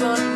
sun